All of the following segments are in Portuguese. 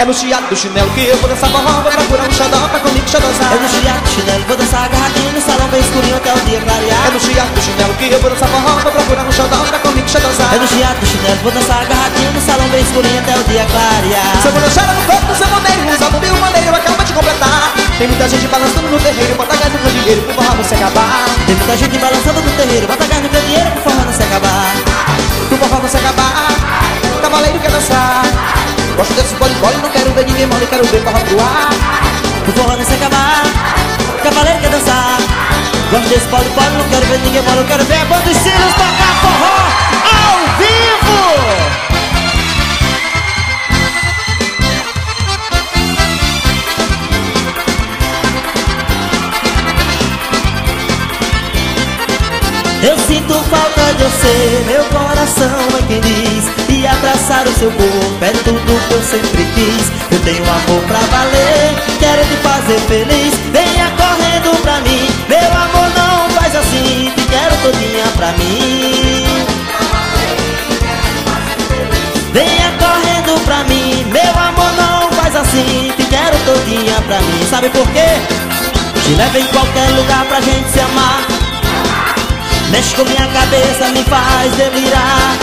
É no chiado do chinelo que eu vou dançar forró Vou procurar um xodó pra comigo xodosar É no chiado do chinelo, vou dançar agarradinho no salão bem escurinho até o dia clarear. É no chiado do chinelo que eu vou dançar forró Vou procurar um xodó pra comigo xodosar É no chiado do chinelo, vou dançar agarradinho no salão bem escurinho até o dia clarear. Seu chora no corpo seu maneiro Usa o meu maneiro, acaba de completar. Tem muita gente balançando no terreiro Bota gás no candeeiro pro forró não se acabar. Tem muita gente balançando no terreiro Bota gás no candeeiro pro forró não se acabar. Pro forró não se acabar. Cavaleiro quer dançar Gosto desse pole-pole, não quero ver ninguém mole Quero ver forró pro ar. Pro forró não se acabar Cavaleiro quer dançar. Gosto desse pole-pole, não quero ver ninguém mole quero ver a banda estilos tocar Eu sinto falta de você, meu coração é quem diz E abraçar o seu corpo é tudo que eu sempre quis. Eu tenho amor pra valer, quero te fazer feliz. Venha correndo pra mim, meu amor não faz assim. Te quero todinha pra mim. Venha correndo pra mim, meu amor não faz assim. Te quero todinha pra mim. Sabe por quê? Te leva em qualquer lugar pra gente se amar Mexe com minha cabeça, me faz delirar.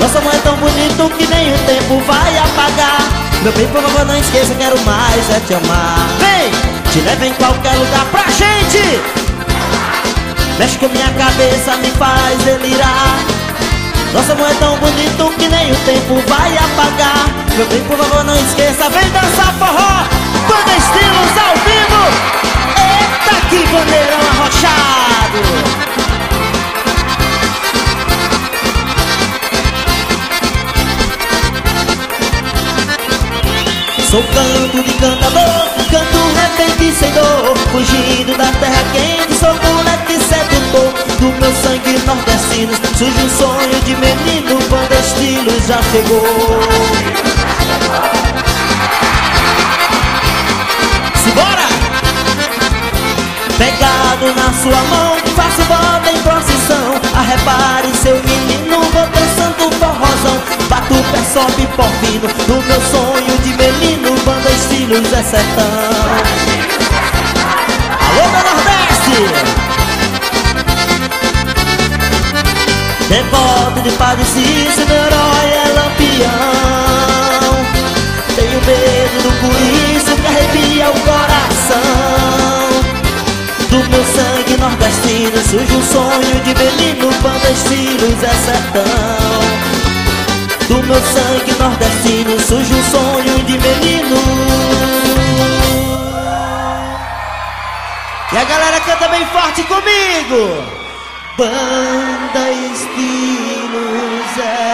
Nosso amor é tão bonito que nem o tempo vai apagar. Meu bem, por favor, não esqueça, quero mais é te amar. Vem, te leva em qualquer lugar pra gente. Mexe com minha cabeça, me faz delirar. Nosso amor é tão bonito que nem o tempo vai apagar. Meu bem, por favor, não esqueça, vem dançar forró. Banda Sou canto de cantador, canto repente sem dor Fugindo da terra quente, sou moleque sedutor Do meu sangue nordestino, surge um sonho de menino Quando estilo já chegou. Simbora! Pegado na sua mão, faço volta em procissão. Arrepare seu menino, vou dançando forrozão. Bato o pé, sobe porfino No meu sonho de é sertão. Alô, meu Nordeste! Devoto de Padre Cícero, meu herói é lampião. Tenho medo do isso que arrepia o coração. Do meu sangue nordestino Surge um sonho de menino Banda estilos é sertão. Do meu sangue nordestino Surge um sonho de menino canta bem forte comigo. Banda estilos é